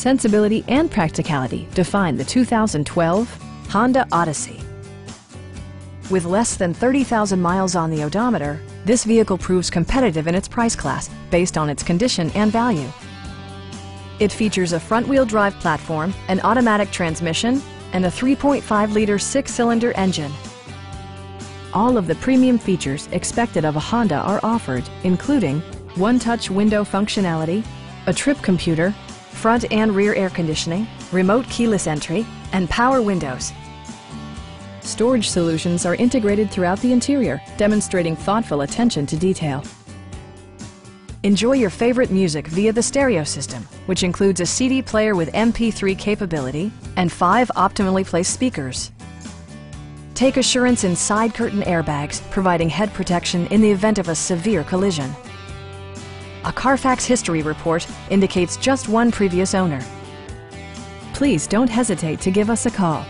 sensibility, and practicality define the 2012 Honda Odyssey. With less than 30,000 miles on the odometer, this vehicle proves competitive in its price class based on its condition and value. It features a front-wheel drive platform, an automatic transmission, and a 3.5-liter six-cylinder engine. All of the premium features expected of a Honda are offered, including one-touch window functionality, a trip computer, front and rear air conditioning, remote keyless entry, and power windows. Storage solutions are integrated throughout the interior, demonstrating thoughtful attention to detail. Enjoy your favorite music via the stereo system, which includes a CD player with MP3 capability and five optimally placed speakers. Take assurance in side curtain airbags, providing head protection in the event of a severe collision. A Carfax history report indicates just one previous owner. Please don't hesitate to give us a call.